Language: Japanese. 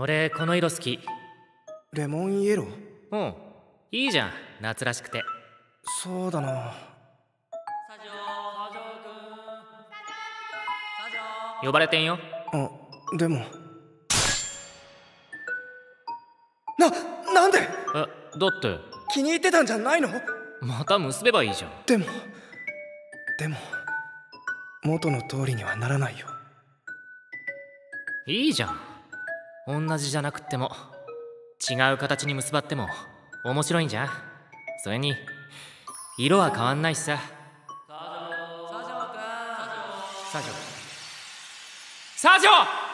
俺この色好き。レモンイエロー？うん。いいじゃん。夏らしくて。そうだな。呼ばれてんよ。あでも。ななんで？えだって。気に入ってたんじゃないの？また結べばいいじゃん。でも。でも。元の通りにはならないよ。いいじゃん同じじゃなくっても違う形に結ばっても面白いんじゃ？んそれに色は変わんないしさ。サジョサジョサジョ